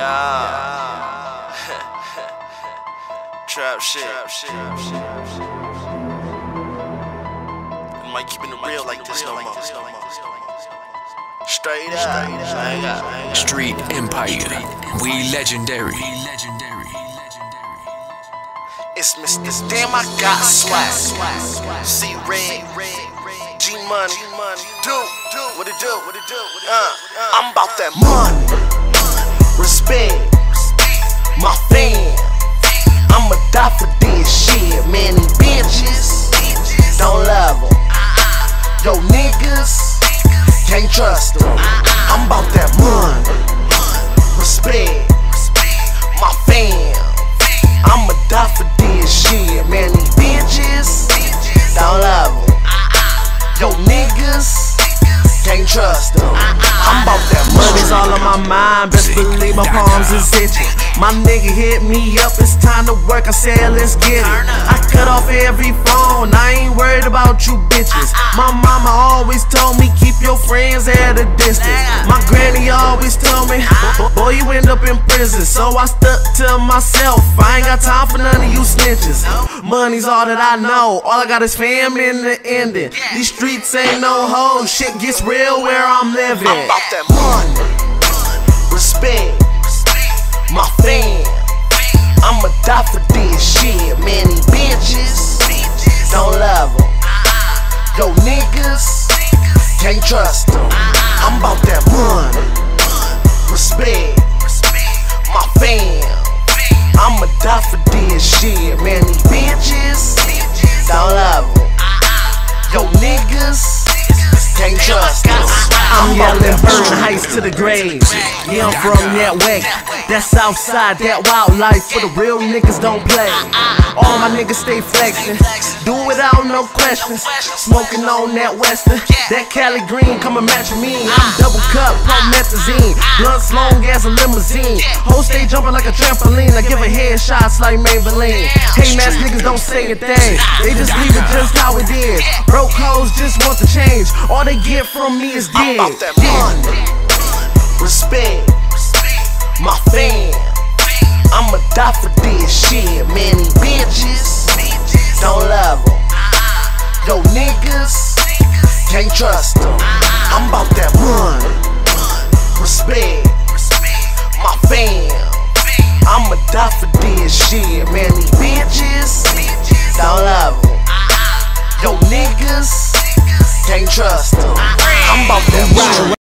Yeah. Trap shit. Trap shit. Might keeping it real like this no more. Straight up. Street Empire. We legendary. It's Mr. Damn, I got swag. C Red, G Money, do, what it do, what it do, uh, I'm about that money, respect, my fan. My palms is itching. My nigga hit me up, it's time to work. I said, let's get it. I cut off every phone, I ain't worried about you bitches. My mama always told me, keep your friends at a distance. My granny always told me, boy, you end up in prison. So I stuck to myself, I ain't got time for none of you snitches. Money's all that I know, all I got is fam in the ending. These streets ain't no hoes, shit gets real where I'm living. I'm about that money, die for this shit, man. These bitches don't love them. Yo, niggas can't trust them. I'm about that money, respect, my fam. I'ma die for this shit, man. These bitches don't love them. Yo, niggas can't trust them. I'm yelling heights to the grave. Yeah, I'm from that way. That south side, that wildlife for the real niggas don't play. All my niggas stay flexing. Do it out, no questions. Smoking on that western. That Cali green come and match me. I'm double cup, promethazine. Blunts long as a limousine. Whole stay jumping like a trampoline. I give a headshots like Maybelline. Hey, ass niggas don't say a thing. They just leave it just how it is. Broke hoes just want to change. All they get from me is I'm about that money, respect, my fam. I'ma die for this shit, man. These bitches don't love them. Yo, niggas can't trust them. I'm about that money, respect, my fam. I'ma die for this shit, man. These bitches don't love them. Yo, niggas can't trust them. I'm about that money.